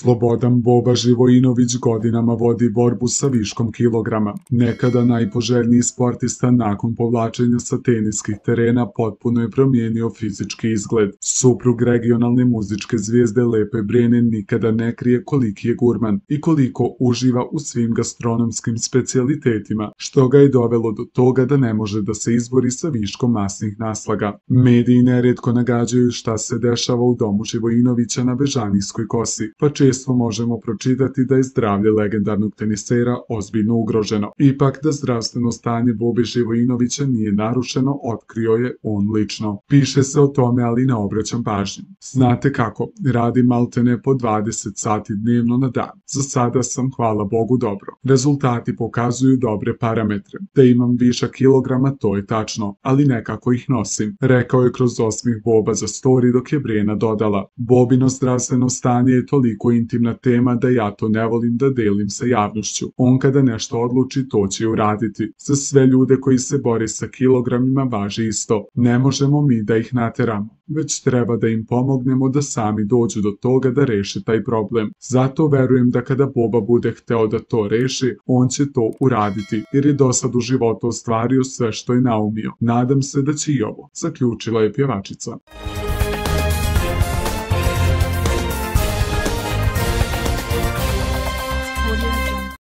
Slobodan Boba Živojinović godinama vodi borbu sa viškom kilograma. Nekada najpoželjniji sportista nakon povlačenja sa teniskih terena potpuno je promijenio fizički izgled. Suprug regionalne muzičke zvijezde Lepe Brene nikada ne krije koliki je gurman i koliko uživa u svim gastronomskim specijalitetima, što ga je dovelo do toga da ne može da se izbori sa viškom masnih naslaga. Mediji neredko nagađaju šta se dešava u domu Živojinovića na Bežanijskoj kosi, pa često možemo pročitati da je zdravlje legendarnog tenisera ozbiljno ugroženo. Ipak da zdravstveno stanje Bobe Živojinovića nije narušeno, otkrio je on lično. Piše se o tome, ali ne obraćam pažnju. Znate kako, radim maltene po 20 sati dnevno na dan. Za sada sam, hvala Bogu, dobro. Rezultati pokazuju dobre parametre. Da imam viša kilograma, to je tačno, ali nekako ih nosim. Rekao je kroz osmih Boba za story dok je Brena dodala. Bobino zdravstveno stanje je toliko intimna tema da ja to ne volim da delim sa javnošću. On kada nešto odluči, to će uraditi. Za sve ljude koji se bore sa kilogramima važi isto. Ne možemo mi da ih nateramo, već treba da im pomognemo da sami dođu do toga da reše taj problem. Zato verujem da kada Boba bude hteo da to reši, on će to uraditi, jer je do sad u životu ostvario sve što je naumio. Nadam se da će i ovo, zaključila je pjevačica.